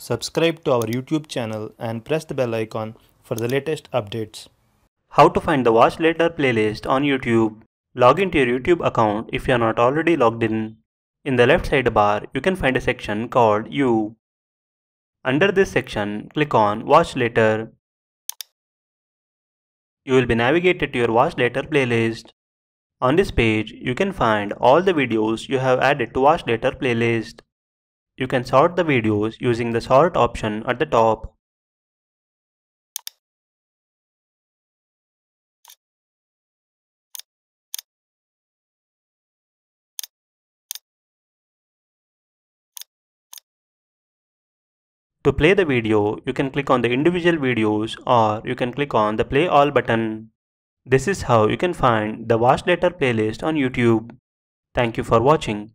Subscribe to our YouTube channel and press the bell icon for the latest updates. How to find the Watch Later playlist on YouTube. Log into your YouTube account if you are not already logged in. In the left side bar, you can find a section called You. Under this section, click on Watch Later. You will be navigated to your Watch Later playlist. On this page, you can find all the videos you have added to Watch Later playlist. You can sort the videos using the sort option at the top. To play the video, you can click on the individual videos or you can click on the play all button. This is how you can find the Watch Later playlist on YouTube. Thank you for watching.